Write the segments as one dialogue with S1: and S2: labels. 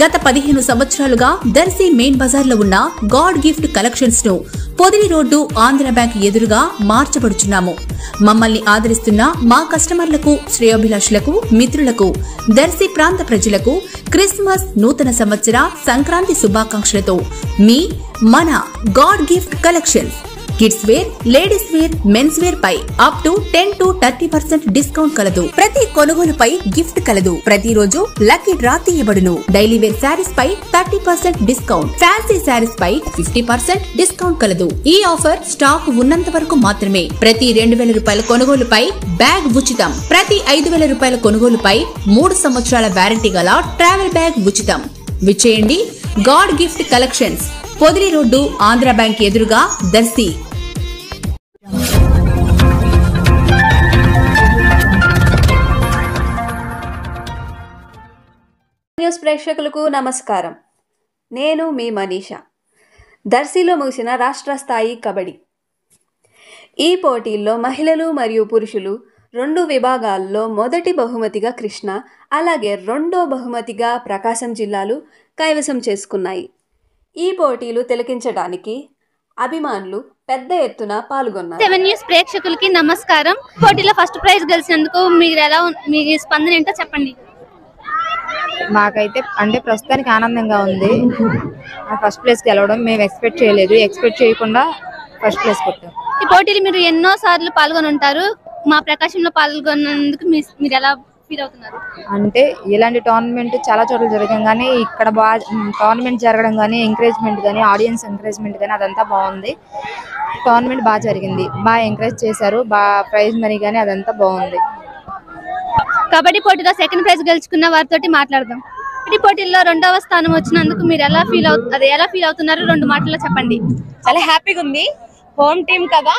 S1: గత పదిహేను సంవత్సరాలుగా దర్శి మెయిన్ బజార్లో ఉన్న గాడ్ గిఫ్ట్ కలెక్షన్స్ను పొదిలి రోడ్డు ఆంధ్ర బ్యాంక్ ఎదురుగా మార్చబడుచున్నాము. మమ్మల్ని ఆదరిస్తున్న మా కస్టమర్లకు శ్రేయోభిలాషులకు మిత్రులకు దర్శి ప్రాంత ప్రజలకు క్రిస్మస్ నూతన సంవత్సర సంక్రాంతి శుభాకాంక్షలతో మీ మన God gift collections. Kids wear ladies wear men's wear pi up to ten to thirty percent discount కలదు. ప్రతి కొనుగోలుపై గిఫ్ట్ కలదు. ప్రతిరోజు లక్కీ డ్రా తీయబడును. డైలీ వేర్ శారీస్ పై thirty percent discount fancy saris పై ఫిఫ్టీ పర్సెంట్ డిస్కౌంట్ కలదు. ఈ ఆఫర్ స్టాక్ ఉన్నంత వరకు మాత్రమే. ప్రతి రెండు వేల రూపాయల కొనుగోలుపై బ్యాగ్ ఉచితం. ప్రతి ఐదు వేల రూపాయల కొనుగోలుపై మూడు సంవత్సరాల వ్యారంటీ గల ట్రావెల్ బ్యాగ్ ఉచితం. విచ్చేయండి. God gift collections Podili road Andhra bank ఎదురుగా దర్శి.
S2: న్యూస్ ప్రేక్షకులకు నమస్కారం. నేను మీ మనీషా. దర్శిలో ముగిసిన రాష్ట్ర స్థాయి కబడ్డీ. ఈ పోటీల్లో మహిళలు మరియు పురుషులు రెండు విభాగాల్లో మొదటి బహుమతిగా కృష్ణ అలాగే రెండో బహుమతిగా ప్రకాశం జిల్లాలు కైవసం చేసుకున్నాయి. ఈ పోటీలు తిలకించడానికి అభిమానులు పెద్ద ఎత్తున పాల్గొన్నారు.
S3: సెవెన్ న్యూస్ ప్రేక్షకులకి నమస్కారం. పోటీలో ఫస్ట్ ప్రైజ్ గెలిచినందుకు మీరు ఎలా మీ స్పందన ఏంటో చెప్పండి.
S4: మాకైతే అంటే ప్రస్తుతానికి ఆనందంగా ఉంది. ఫస్ట్ ప్లేస్ గెలవడం మేము ఎక్స్పెక్ట్ చేయలేదు. ఎక్స్పెక్ట్ చేయకుండా ఫస్ట్ ప్లేస్ కొట్టాం
S3: ఈ పోటీలు మీరు ఎన్నో సార్లు పాల్గొని ఉంటారు. మా ప్రకాశంలో పాల్గొన్నందుకు మీరు ఎలా ఫీల్ అవుతున్నారు?
S4: అంటే ఇలాంటి టోర్నమెంట్ చాలా చోట్ల జరగం కానీ ఇక్కడ బాగా టోర్నమెంట్ జరగడం కానీ ఎంకరేజ్మెంట్ కానీ ఆడియన్స్ ఎంకరేజ్మెంట్ కానీ అదంతా బాగుంది. టోర్నమెంట్ బాగా జరిగింది. బాగా ఎంకరేజ్ చేశారు. బాగా ప్రైజ్ మనీ కానీ అదంతా బాగుంది.
S3: కబడ్డీ పోటీలో సెకండ్ ప్రైజ్ గెలుచుకున్న వారితోటి మాట్లాడదాం. ఈ పోటీల్లో రెండవ స్థానం వచ్చినందుకు మీరు ఎలా ఫీల్ అవు అది ఎలా ఫీల్ అవుతున్నారు రెండు మాటల్లో చెప్పండి.
S4: చాలా హ్యాపీగా ఉంది. హోమ్ టీం కదా.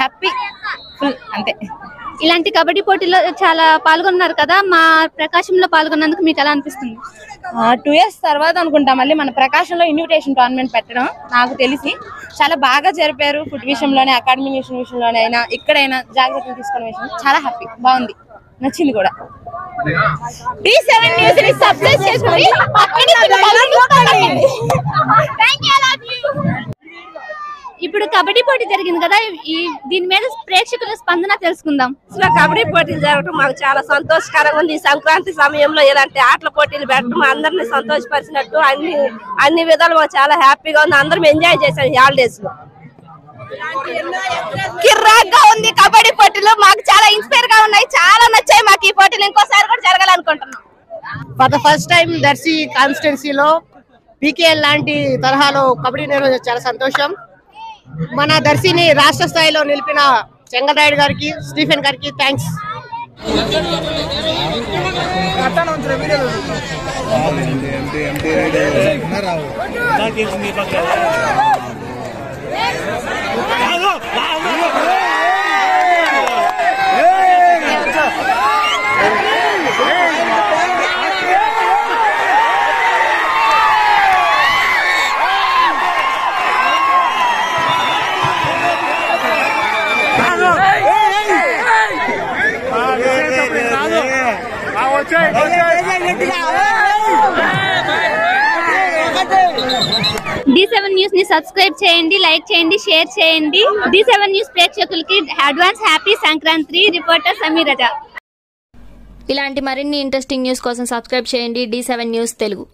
S4: హ్యాపీ ఫుల్ అంతే.
S3: ఇలాంటి కబడ్డీ పోటీలో చాలా పాల్గొన్నారు కదా. మా ప్రకాశంలో పాల్గొన్నందుకు మీకు ఎలా అనిపిస్తుంది?
S4: టూ ఇయర్స్ తర్వాత అనుకుంటా. మళ్ళీ మన ప్రకాశంలో ఇన్విటేషన్ టోర్నమెంట్ పెట్టడం నాకు తెలిసి చాలా బాగా జరిపారు. ఫుడ్ విషయంలోనే అకాడమీ విషయంలోనే అయినా ఇక్కడైనా జాగ్రత్తలు తీసుకునే విషయం. చాలా హ్యాపీ బాగుంది. నచ్చింది కూడా. సెవెన్ న్యూస్ని సబ్స్క్రైబ్ చేసుకొని.
S3: ఇప్పుడు కబడ్డీ పోటీ జరిగింది కదా ఈ దీని మీద ప్రేక్షకుల స్పందన తెలుసుకుందాం.
S5: అసలు కబడ్డీ పోటీలు జరగడం మాకు చాలా సంతోషకరంగా ఉంది. ఈ సంక్రాంతి సమయంలో ఇలాంటి ఆటల పోటీలు పెట్టడం మా అందరిని సంతోషపరిచినట్టు అన్ని అన్ని విధాలు మాకు చాలా హ్యాపీగా ఉంది. అందరం ఎంజాయ్ చేశాం ఈ హాలిడేస్లో.
S4: కిర్రాక్గా ఉంది కబడ్డీ పోటీలు. మాకు చాలా ఇన్స్పైర్గా ఉన్నాయి. చాలా నచ్చాయి మాకు ఈ పోటీలు. ఇంకోసారి కూడా జరగాలనుకుంటున్నాం.
S6: For the first time Darsi కాన్స్టిట్యున్సీలో పీకేఎల్ లాంటి తరహాలో కబడ్డీ నిర్వహించడం చాలా సంతోషం. మన దర్శిని రాష్ట్ర స్థాయిలో నిలిపిన చెంగరాయుడు గారికి స్టీఫెన్ గారికి థ్యాంక్స్
S3: డి సెవెన్ న్యూస్ని సబ్స్క్రైబ్ చేయండి లైక్ చేయండి షేర్ చేయండి. డి సెవెన్ న్యూస్ ప్రేక్షకులకి advance happy Sankranti reporter Sameeraja.
S7: ఇలాంటి మరిన్ని ఇంట్రెస్టింగ్ న్యూస్ కోసం సబ్స్క్రైబ్ చేయండి డి సెవెన్ న్యూస్ తెలుగు.